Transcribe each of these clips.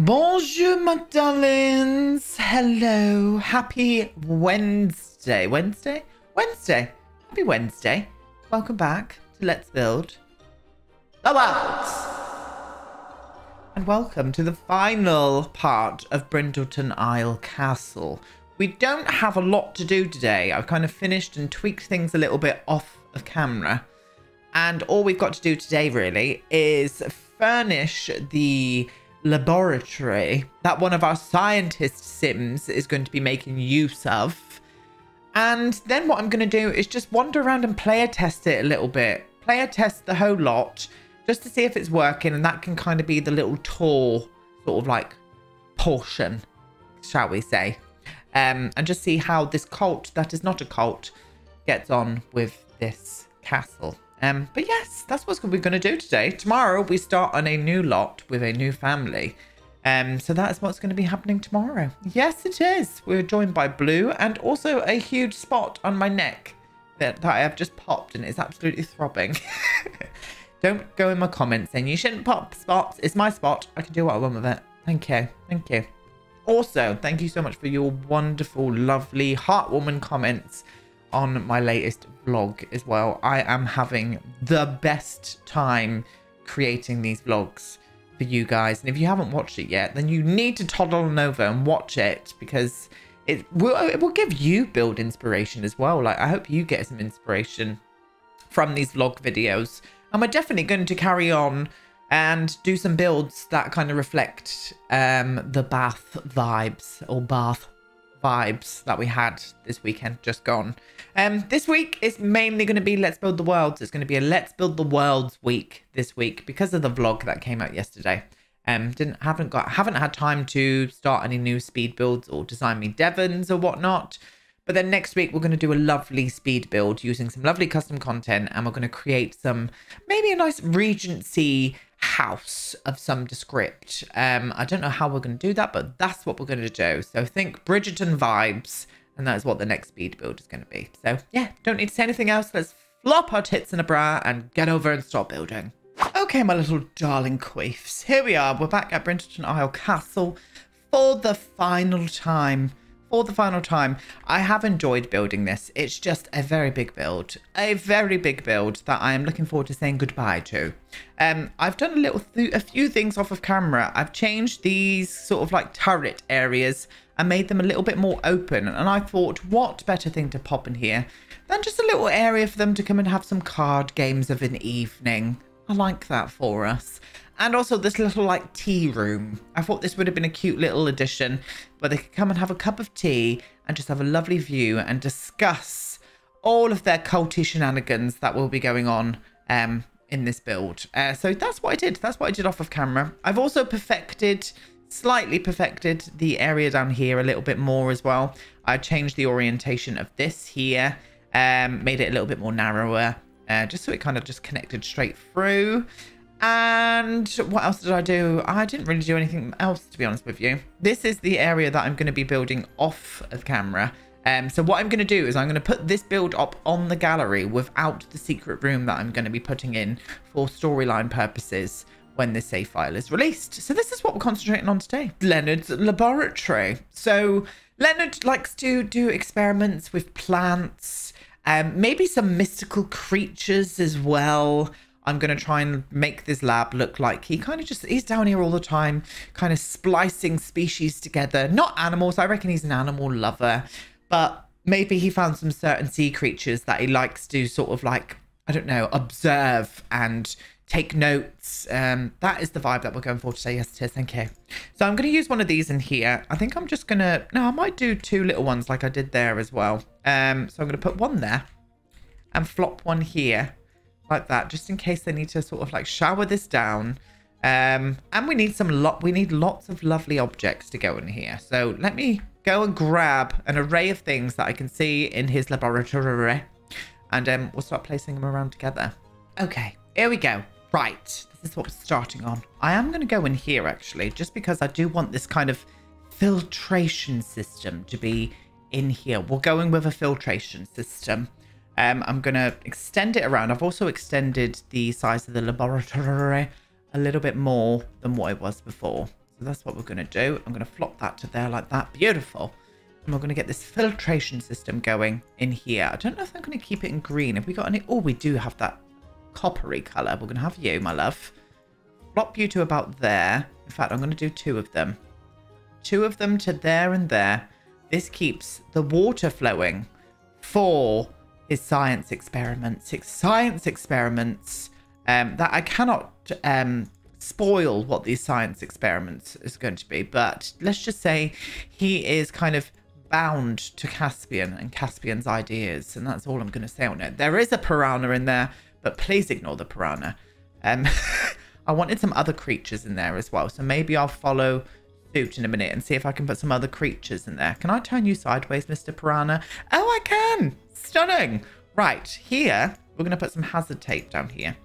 Bonjour, my darlings. Hello. Happy Wednesday. Wednesday? Wednesday. Happy Wednesday. Welcome back to Let's Build the World. And welcome to the final part of Brindleton Isle Castle. We don't have a lot to do today. I've kind of finished and tweaked things a little bit off of camera. And all we've got to do today really is furnish the laboratory that one of our scientist sims is going to be making use of. And then what I'm going to do is just wander around and player test it a little bit. Player test the whole lot just to see if it's working. And that can kind of be the little tour sort of like portion, shall we say. Um, and just see how this cult that is not a cult gets on with this castle. Um, but yes, that's what we're going to do today. Tomorrow we start on a new lot with a new family. Um, so that is what's going to be happening tomorrow. Yes, it is. We're joined by Blue and also a huge spot on my neck that, that I have just popped and it's absolutely throbbing. Don't go in my comments saying you shouldn't pop spots. It's my spot. I can do what I want with it. Thank you. Thank you. Also, thank you so much for your wonderful, lovely, heartwarming comments on my latest vlog as well. I am having the best time creating these vlogs for you guys. And if you haven't watched it yet, then you need to toddle on over and watch it because it will, it will give you build inspiration as well. Like, I hope you get some inspiration from these vlog videos. And we're definitely going to carry on and do some builds that kind of reflect um, the Bath vibes or Bath vibes that we had this weekend just gone. Um, this week is mainly going to be Let's Build the Worlds. It's going to be a Let's Build the Worlds week this week because of the vlog that came out yesterday. Um, didn't haven't got haven't had time to start any new speed builds or design me Devons or whatnot. But then next week we're going to do a lovely speed build using some lovely custom content, and we're going to create some maybe a nice Regency house of some descript. Um, I don't know how we're going to do that, but that's what we're going to do. So think Bridgerton vibes, and that is what the next speed build is going to be. So yeah, don't need to say anything else. Let's flop our tits in a bra and get over and start building. Okay, my little darling queefs. Here we are. We're back at Brindleton Isle Castle for the final time for the final time, I have enjoyed building this. It's just a very big build, a very big build that I am looking forward to saying goodbye to. Um, I've done a little, a few things off of camera. I've changed these sort of like turret areas and made them a little bit more open. And I thought, what better thing to pop in here than just a little area for them to come and have some card games of an evening. I like that for us. And also this little like tea room. I thought this would have been a cute little addition where they could come and have a cup of tea and just have a lovely view and discuss all of their culty shenanigans that will be going on um, in this build. Uh, so that's what I did. That's what I did off of camera. I've also perfected, slightly perfected the area down here a little bit more as well. I changed the orientation of this here, um, made it a little bit more narrower, uh, just so it kind of just connected straight through. And what else did I do? I didn't really do anything else, to be honest with you. This is the area that I'm going to be building off of camera. Um, so what I'm going to do is I'm going to put this build up on the gallery without the secret room that I'm going to be putting in for storyline purposes when this save file is released. So this is what we're concentrating on today. Leonard's laboratory. So Leonard likes to do experiments with plants, um, maybe some mystical creatures as well. I'm going to try and make this lab look like he kind of just, he's down here all the time, kind of splicing species together. Not animals. I reckon he's an animal lover, but maybe he found some certain sea creatures that he likes to sort of like, I don't know, observe and take notes. Um, that is the vibe that we're going for today. Yes, it is. Thank you. So I'm going to use one of these in here. I think I'm just going to, no, I might do two little ones like I did there as well. Um, so I'm going to put one there and flop one here like that, just in case they need to sort of like shower this down. Um, and we need some lot, we need lots of lovely objects to go in here. So let me go and grab an array of things that I can see in his laboratory. And um, we'll start placing them around together. Okay, here we go. Right, this is what we're starting on. I am going to go in here actually, just because I do want this kind of filtration system to be in here. We're going with a filtration system. Um, I'm going to extend it around. I've also extended the size of the laboratory a little bit more than what it was before. So that's what we're going to do. I'm going to flop that to there like that. Beautiful. And we're going to get this filtration system going in here. I don't know if I'm going to keep it in green. Have we got any? Oh, we do have that coppery colour. We're going to have you, my love. Flop you to about there. In fact, I'm going to do two of them. Two of them to there and there. This keeps the water flowing for his science experiments. His science experiments um, that I cannot um, spoil what these science experiments is going to be, but let's just say he is kind of bound to Caspian and Caspian's ideas, and that's all I'm going to say on it. There is a piranha in there, but please ignore the piranha. Um, I wanted some other creatures in there as well, so maybe I'll follow suit in a minute and see if I can put some other creatures in there. Can I turn you sideways, Mr. Piranha? Oh, I can! Stunning! Right, here, we're going to put some hazard tape down here,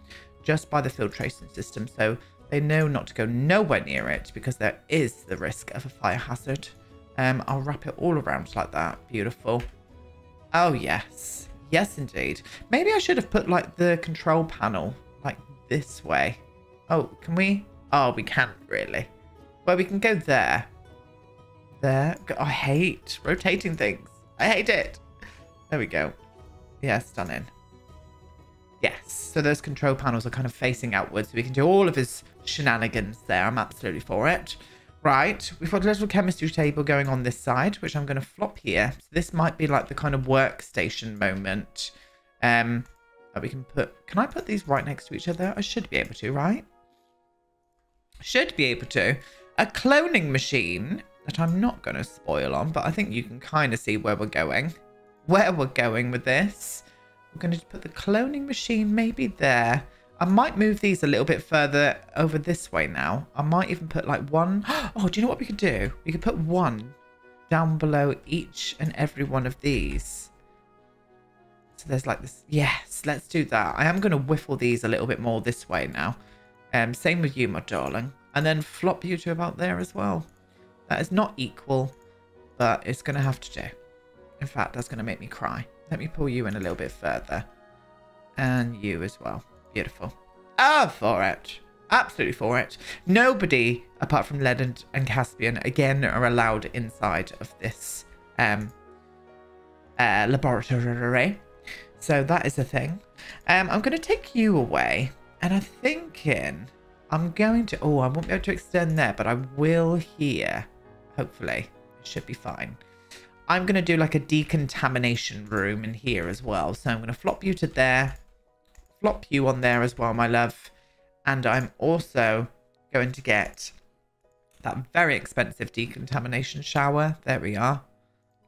just by the filtration system, so they know not to go nowhere near it, because there is the risk of a fire hazard. Um, I'll wrap it all around like that. Beautiful. Oh, yes. Yes, indeed. Maybe I should have put, like, the control panel, like, this way. Oh, can we? Oh, we can't, really. Well, we can go there. There. I hate rotating things. I hate it. There we go. Yeah, stunning. Yes. So those control panels are kind of facing outwards. So we can do all of his shenanigans there. I'm absolutely for it. Right, we've got a little chemistry table going on this side, which I'm going to flop here. So this might be like the kind of workstation moment. Um, we can put... Can I put these right next to each other? I should be able to, right? Should be able to. A cloning machine that I'm not going to spoil on, but I think you can kind of see where we're going. Where we're going with this. We're going to put the cloning machine maybe there. I might move these a little bit further over this way now. I might even put like one. Oh, do you know what we could do? We could put one down below each and every one of these. So there's like this. Yes, let's do that. I am going to whiffle these a little bit more this way now. Um, same with you, my darling. And then flop you to about there as well. That is not equal, but it's going to have to do. In fact, that's going to make me cry. Let me pull you in a little bit further. And you as well. Beautiful. Ah, for it. Absolutely for it. Nobody, apart from Leonard and Caspian, again, are allowed inside of this um, uh, laboratory. So that is a thing. Um, I'm going to take you away. And I'm thinking I'm going to... Oh, I won't be able to extend there, but I will here. Hopefully. It should be fine. I'm going to do like a decontamination room in here as well. So I'm going to flop you to there flop you on there as well, my love. And I'm also going to get that very expensive decontamination shower. There we are.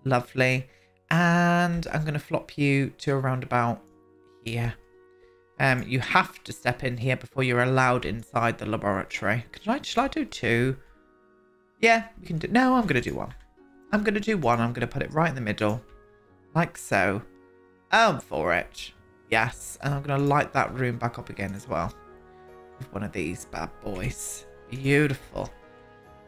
Lovely. And I'm going to flop you to around about here. Um, you have to step in here before you're allowed inside the laboratory. Can I, shall I do two? Yeah, we can do, no, I'm going to do one. I'm going to do one. I'm going to put it right in the middle. Like so. I'm for it. Yes, and I'm going to light that room back up again as well. With one of these bad boys. Beautiful.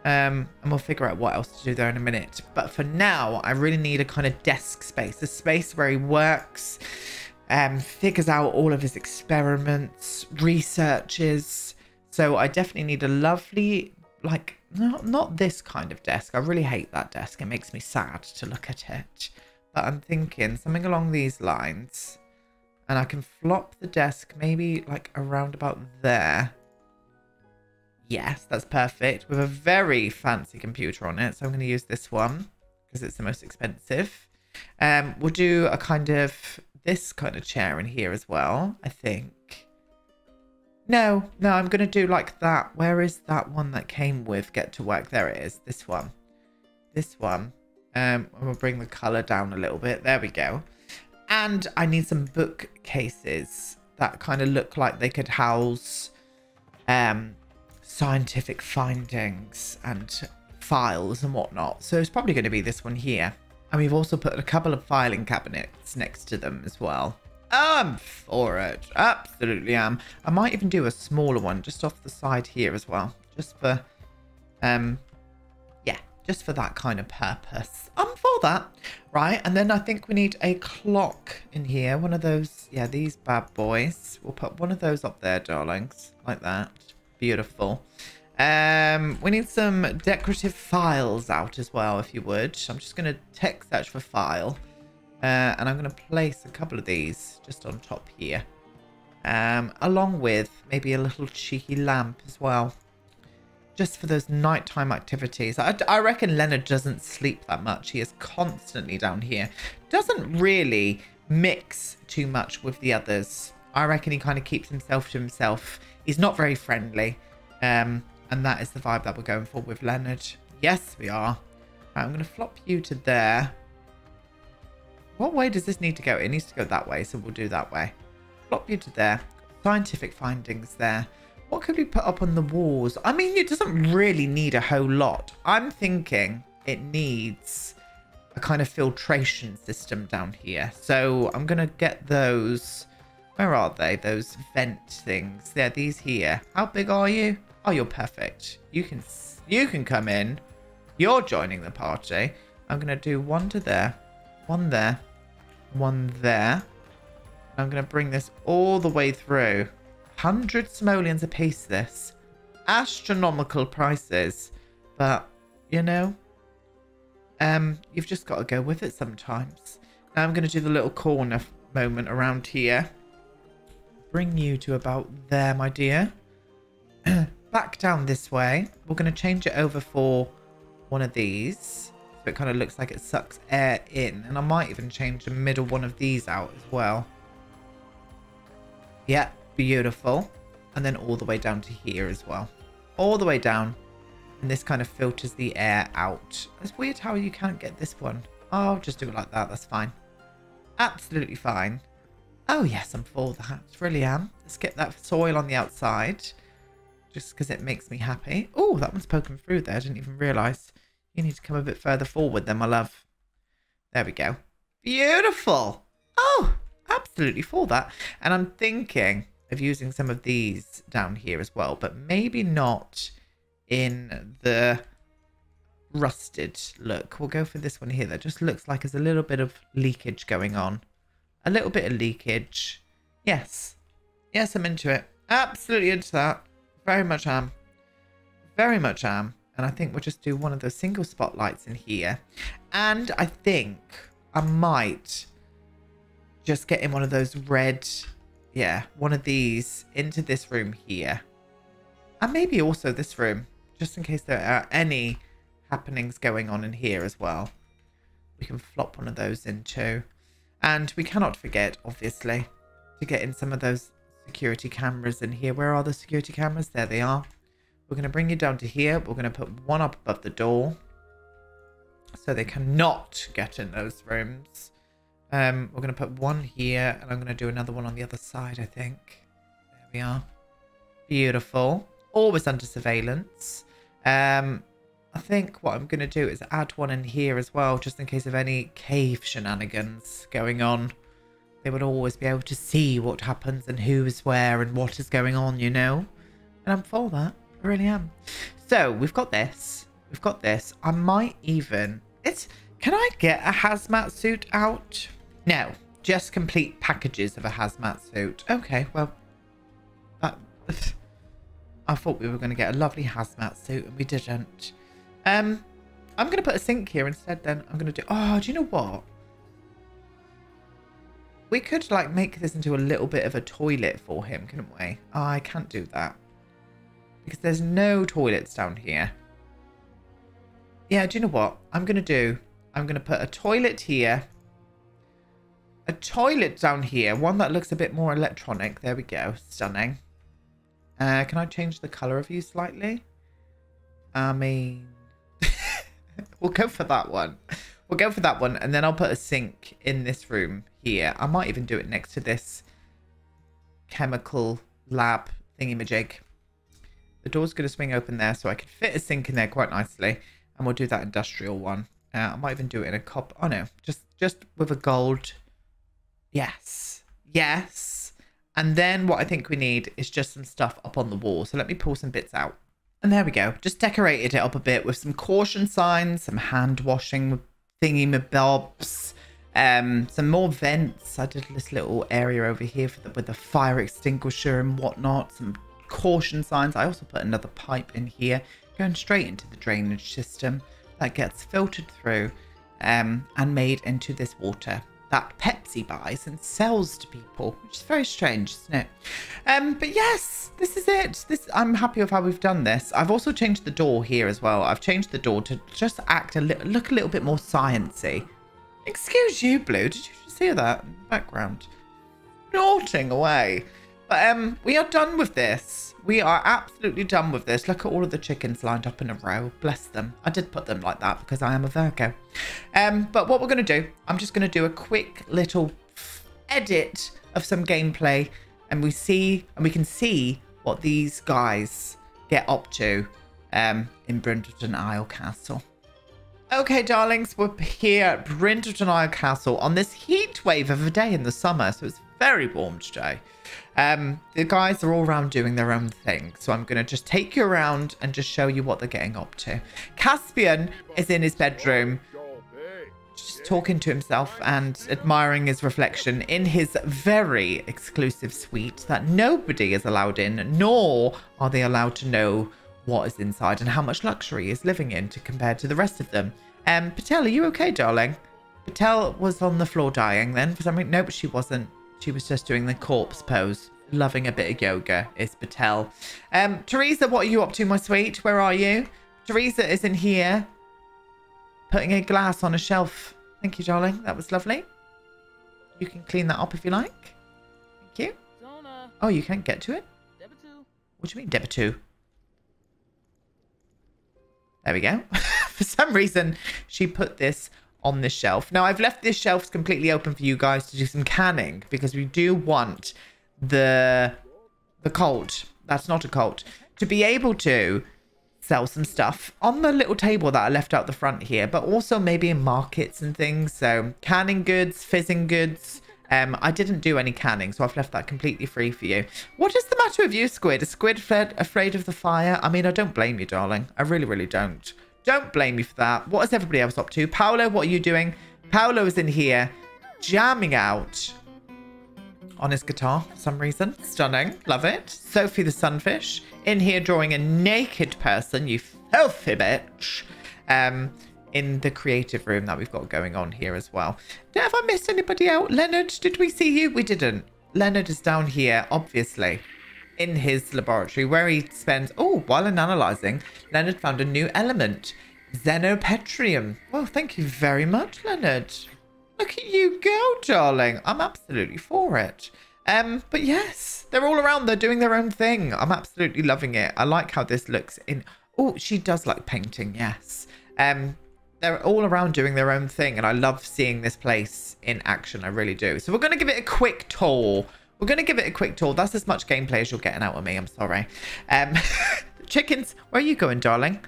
Um, and we'll figure out what else to do there in a minute. But for now, I really need a kind of desk space. A space where he works, um, figures out all of his experiments, researches. So I definitely need a lovely, like, not, not this kind of desk. I really hate that desk. It makes me sad to look at it. But I'm thinking something along these lines. And I can flop the desk maybe like around about there. Yes, that's perfect. With a very fancy computer on it. So I'm going to use this one because it's the most expensive. Um, we'll do a kind of this kind of chair in here as well, I think. No, no, I'm going to do like that. Where is that one that came with Get to Work? There it is. This one. This one. Um, we'll bring the colour down a little bit. There we go. And I need some bookcases that kind of look like they could house um, scientific findings and files and whatnot. So it's probably going to be this one here. And we've also put a couple of filing cabinets next to them as well. I'm for it. Absolutely am. I might even do a smaller one just off the side here as well. Just for um, yeah, just for that kind of purpose. I'm for that. Right, and then I think we need a clock in here. One of those, yeah, these bad boys. We'll put one of those up there, darlings, like that. Beautiful. Um, we need some decorative files out as well, if you would. I'm just going to text search for file. Uh, and I'm going to place a couple of these just on top here. Um, along with maybe a little cheeky lamp as well. Just for those nighttime activities. I, I reckon Leonard doesn't sleep that much. He is constantly down here. Doesn't really mix too much with the others. I reckon he kind of keeps himself to himself. He's not very friendly. Um, and that is the vibe that we're going for with Leonard. Yes, we are. Right, I'm going to flop you to there. What way does this need to go? It needs to go that way, so we'll do that way. Flop you to there. Scientific findings there. What could we put up on the walls? I mean, it doesn't really need a whole lot. I'm thinking it needs a kind of filtration system down here. So I'm going to get those... Where are they? Those vent things. They're these here. How big are you? Oh, you're perfect. You can you can come in. You're joining the party. I'm going to do one to there, one there, one there. I'm going to bring this all the way through. 100 simoleons a piece, this. Astronomical prices. But, you know, um, you've just got to go with it sometimes. Now I'm going to do the little corner moment around here. Bring you to about there, my dear. back down this way. We're going to change it over for one of these. It kind of looks like it sucks air in. And I might even change the middle one of these out as well. Yeah, beautiful. And then all the way down to here as well. All the way down. And this kind of filters the air out. It's weird how you can't get this one. Oh, I'll just do it like that. That's fine. Absolutely fine. Oh, yes, I'm for that. Really am. Let's get that soil on the outside just because it makes me happy. Oh, that one's poking through there. I didn't even realise. You need to come a bit further forward then, my love. There we go. Beautiful. Oh, absolutely for that. And I'm thinking of using some of these down here as well, but maybe not in the rusted look. We'll go for this one here that just looks like there's a little bit of leakage going on. A little bit of leakage. Yes. Yes, I'm into it. Absolutely into that. Very much am. Very much am. And I think we'll just do one of those single spotlights in here. And I think I might just get in one of those red, yeah, one of these into this room here. And maybe also this room, just in case there are any happenings going on in here as well. We can flop one of those into. And we cannot forget, obviously, to get in some of those security cameras in here. Where are the security cameras? There they are. We're going to bring you down to here. We're going to put one up above the door. So they cannot get in those rooms. Um, we're going to put one here. And I'm going to do another one on the other side, I think. There we are. Beautiful. Always under surveillance. Um, I think what I'm going to do is add one in here as well. Just in case of any cave shenanigans going on they would always be able to see what happens and who is where and what is going on, you know? And I'm for that. I really am. So we've got this. We've got this. I might even... It's... Can I get a hazmat suit out? No. Just complete packages of a hazmat suit. Okay, well... That, I thought we were going to get a lovely hazmat suit and we didn't. Um, I'm going to put a sink here instead then. I'm going to do... Oh, do you know what? We could, like, make this into a little bit of a toilet for him, couldn't we? Oh, I can't do that. Because there's no toilets down here. Yeah, do you know what? I'm going to do... I'm going to put a toilet here. A toilet down here. One that looks a bit more electronic. There we go. Stunning. Uh, can I change the colour of you slightly? I mean... we'll go for that one. We'll go for that one. And then I'll put a sink in this room here. I might even do it next to this chemical lab thingy-majig. The door's going to swing open there so I can fit a sink in there quite nicely. And we'll do that industrial one. Uh, I might even do it in a cop. Oh, no. Just, just with a gold. Yes. Yes. And then what I think we need is just some stuff up on the wall. So let me pull some bits out. And there we go. Just decorated it up a bit with some caution signs, some hand washing thingy bobs, um, some more vents. I did this little area over here the, with the fire extinguisher and whatnot. Some caution signs. I also put another pipe in here going straight into the drainage system that gets filtered through um, and made into this water that Pepsi buys and sells to people, which is very strange, isn't it? Um, but yes, this is it. This I'm happy with how we've done this. I've also changed the door here as well. I've changed the door to just act a little, look a little bit more sciency. Excuse you, Blue. Did you just hear that in the background? Snorting away. But um, we are done with this. We are absolutely done with this. Look at all of the chickens lined up in a row. Bless them. I did put them like that because I am a Virgo. Um, but what we're going to do, I'm just going to do a quick little edit of some gameplay and we see and we can see what these guys get up to um, in Brindleton Isle Castle. Okay, darlings, we're here at Brindleton Isle Castle on this heat wave of a day in the summer. So it's very warm today. Um, the guys are all around doing their own thing. So I'm going to just take you around and just show you what they're getting up to. Caspian is in his bedroom just talking to himself and admiring his reflection in his very exclusive suite that nobody is allowed in, nor are they allowed to know what is inside and how much luxury he is living in to compare to the rest of them. Um, Patel, are you okay, darling? Patel was on the floor dying then for something. Nope, she wasn't. She was just doing the corpse pose. Loving a bit of yoga is Patel. Um, Teresa, what are you up to, my sweet? Where are you? Teresa is in here. Putting a glass on a shelf. Thank you, darling. That was lovely. You can clean that up if you like. Thank you. Oh, you can't get to it? What do you mean, Debitu? There we go. For some reason, she put this on this shelf. Now, I've left this shelf completely open for you guys to do some canning because we do want the the cult, that's not a cult, to be able to sell some stuff on the little table that I left out the front here, but also maybe in markets and things. So canning goods, fizzing goods. Um, I didn't do any canning, so I've left that completely free for you. What is the matter with you, Squid? Is Squid afraid of the fire? I mean, I don't blame you, darling. I really, really don't. Don't blame me for that. What is everybody else up to? Paolo, what are you doing? Paolo is in here jamming out on his guitar for some reason. Stunning. Love it. Sophie the Sunfish in here drawing a naked person, you filthy bitch. Um, in the creative room that we've got going on here as well. Have I missed anybody out? Leonard, did we see you? We didn't. Leonard is down here, obviously in his laboratory where he spends, oh, while in analysing, Leonard found a new element, Xenopetrium. Well, thank you very much, Leonard. Look at you go, darling. I'm absolutely for it. Um, but yes, they're all around. They're doing their own thing. I'm absolutely loving it. I like how this looks in. Oh, she does like painting. Yes. Um, they're all around doing their own thing. And I love seeing this place in action. I really do. So we're going to give it a quick tour we're going to give it a quick tour. That's as much gameplay as you're getting out of me. I'm sorry. Um, chickens, where are you going, darling?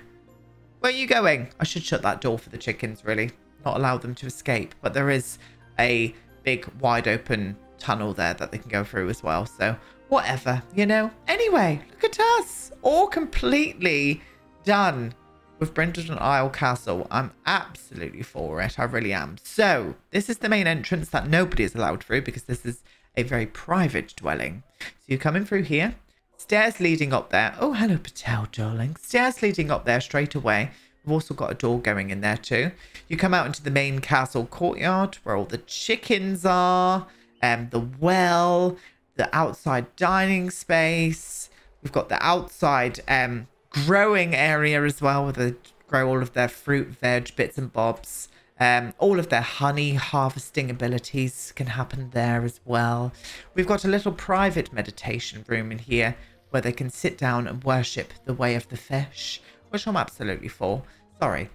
Where are you going? I should shut that door for the chickens, really. Not allow them to escape. But there is a big, wide open tunnel there that they can go through as well. So, whatever, you know. Anyway, look at us. All completely done with Brindleton Isle Castle. I'm absolutely for it. I really am. So, this is the main entrance that nobody is allowed through because this is a very private dwelling. So you come in through here, stairs leading up there. Oh, hello, Patel, darling. Stairs leading up there straight away. We've also got a door going in there too. You come out into the main castle courtyard where all the chickens are, and um, the well, the outside dining space. We've got the outside um, growing area as well where they grow all of their fruit, veg, bits and bobs. Um, all of their honey harvesting abilities can happen there as well. We've got a little private meditation room in here where they can sit down and worship the way of the fish, which I'm absolutely for. Sorry.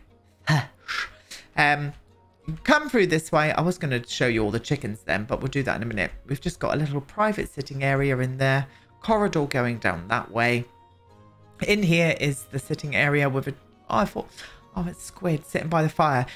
um, come through this way. I was going to show you all the chickens then, but we'll do that in a minute. We've just got a little private sitting area in there. Corridor going down that way. In here is the sitting area with a... Oh, I thought... Oh, it's squid sitting by the fire.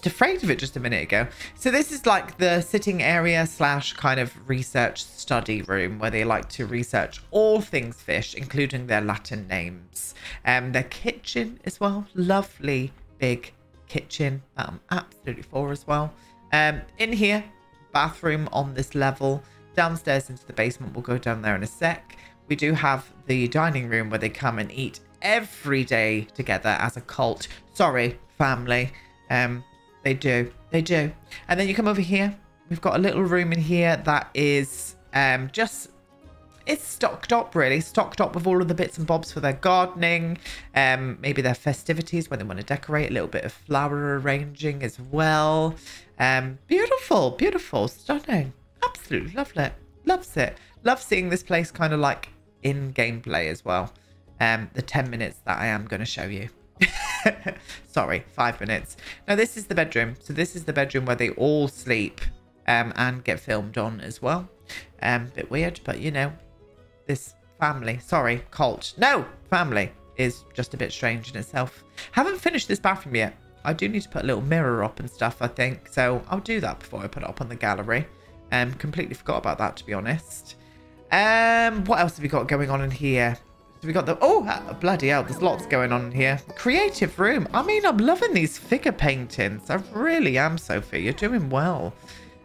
Just afraid of it just a minute ago. So this is like the sitting area slash kind of research study room where they like to research all things fish, including their Latin names. Um, their kitchen as well. Lovely big kitchen that I'm absolutely for as well. Um, in here, bathroom on this level. Downstairs into the basement. We'll go down there in a sec. we do have the dining room where they come and eat every day together as a cult. Sorry, family. Um, they do. They do. And then you come over here. We've got a little room in here that is um, just it's stocked up really. Stocked up with all of the bits and bobs for their gardening um maybe their festivities when they want to decorate a little bit of flower arranging as well. Um beautiful beautiful stunning. Absolutely lovely loves it. Love seeing this place kind of like in gameplay as well. Um the 10 minutes that i am going to show you sorry five minutes now this is the bedroom so this is the bedroom where they all sleep um and get filmed on as well um bit weird but you know this family, sorry, cult, no, family is just a bit strange in itself. Haven't finished this bathroom yet. I do need to put a little mirror up and stuff, I think. So I'll do that before I put it up on the gallery. Um, completely forgot about that, to be honest. Um, what else have we got going on in here? So we got the... Oh, uh, bloody hell. There's lots going on here. Creative room. I mean, I'm loving these figure paintings. I really am, Sophie. You're doing well.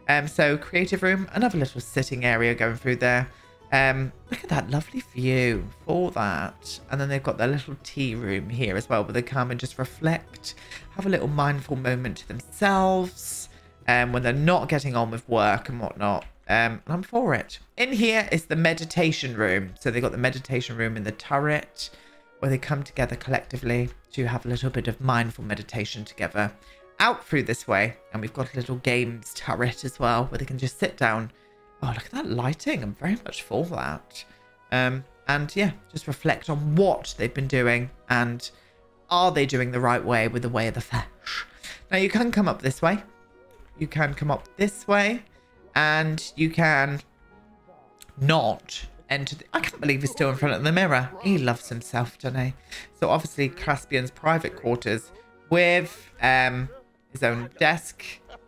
Um, so creative room. Another little sitting area going through there. Um, look at that lovely view for that. And then they've got their little tea room here as well, where they come and just reflect, have a little mindful moment to themselves um, when they're not getting on with work and whatnot. Um, I'm for it. In here is the meditation room. So they've got the meditation room in the turret where they come together collectively to have a little bit of mindful meditation together. Out through this way, and we've got a little games turret as well where they can just sit down Oh, look at that lighting. I'm very much for that. Um, and yeah, just reflect on what they've been doing and are they doing the right way with the way of the flesh. Now you can come up this way. You can come up this way and you can not enter. The, I can't believe he's still in front of the mirror. He loves himself, doesn't he? So obviously Caspian's private quarters with um, his own desk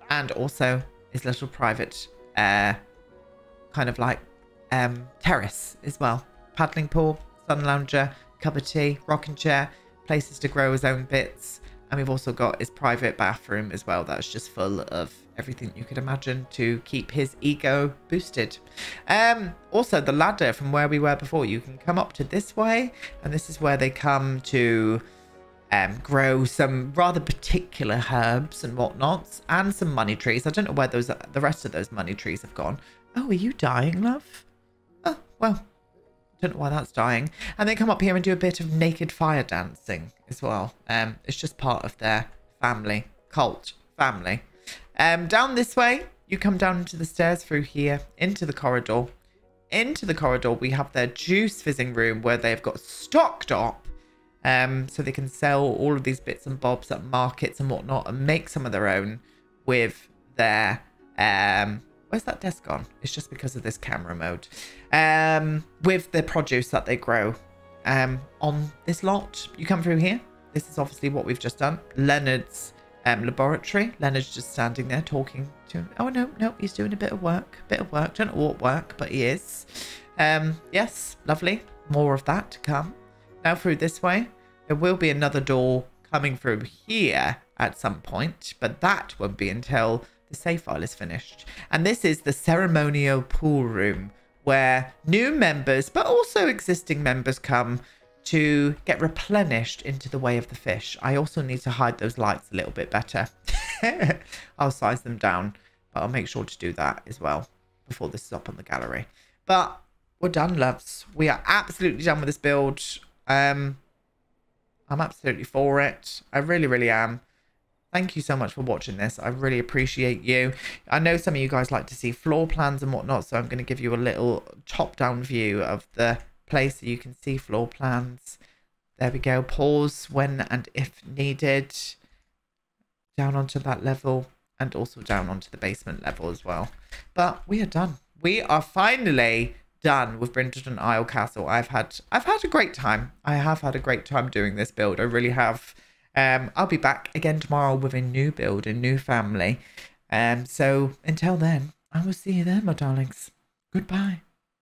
and also his little private uh, kind of like um, terrace as well. Paddling pool, sun lounger, cup of tea, rocking chair, places to grow his own bits. And we've also got his private bathroom as well. That's just full of everything you could imagine to keep his ego boosted. Um, also, the ladder from where we were before, you can come up to this way. And this is where they come to um, grow some rather particular herbs and whatnots and some money trees. I don't know where those the rest of those money trees have gone. Oh, are you dying, love? Oh, well, don't know why that's dying. And they come up here and do a bit of naked fire dancing as well. Um, it's just part of their family, cult family. Um, down this way, you come down into the stairs through here, into the corridor. Into the corridor, we have their juice fizzing room where they've got stocked up um, so they can sell all of these bits and bobs at markets and whatnot and make some of their own with their um, Where's that desk gone? It's just because of this camera mode. Um, with the produce that they grow um, on this lot. You come through here. This is obviously what we've just done. Leonard's um, laboratory. Leonard's just standing there talking to him. Oh, no, no, he's doing a bit of work. bit of work. Don't know what work, but he is. Um, yes, lovely. More of that to come. Now through this way. There will be another door coming through here at some point, but that won't be until the save file is finished. And this is the ceremonial pool room where new members, but also existing members come to get replenished into the way of the fish. I also need to hide those lights a little bit better. I'll size them down, but I'll make sure to do that as well before this is up on the gallery. But we're done, loves. We are absolutely done with this build. Um, I'm absolutely for it. I really, really am. Thank you so much for watching this. I really appreciate you. I know some of you guys like to see floor plans and whatnot, so I'm going to give you a little top-down view of the place so you can see floor plans. There we go. Pause when and if needed. Down onto that level and also down onto the basement level as well. But we are done. We are finally done with Brindleton Isle Castle. I've had I've had a great time. I have had a great time doing this build. I really have. Um, I'll be back again tomorrow with a new build, a new family. Um, so until then, I will see you then, my darlings. Goodbye.